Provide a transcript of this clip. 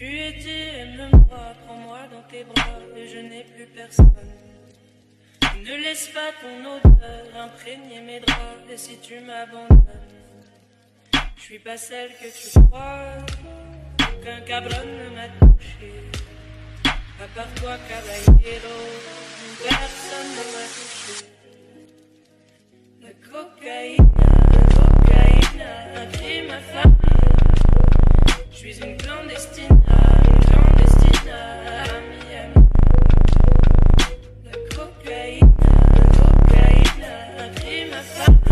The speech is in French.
Tu lui ai dit, aime-moi, prends-moi dans tes bras, et je n'ai plus personne. Ne laisse pas ton odeur imprégner mes draps, et si tu m'abandonnes, je suis pas celle que tu crois, aucun cabron ne m'a touché. À part toi, caballero, personne ne m'a touché. La cocaïne, la cocaïne, a pris ma femme. Yeah.